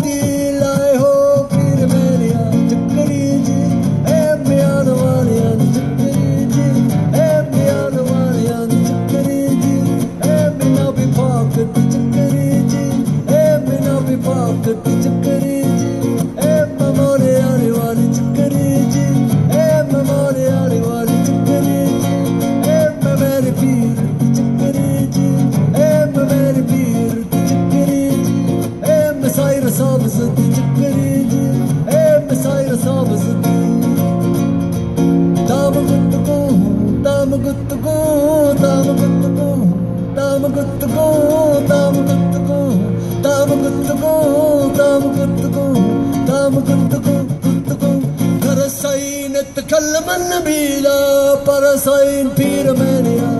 दिलाए हो مساير صاب صدي جبريجي ايه مساير صاب صدي دام قد قو دام قد قو دام قد قو دام قد قو دام قد قو دام قد قو دام قد قو دام قد قو قد قو فرسين تكلم النبيلا فرسين بير منيا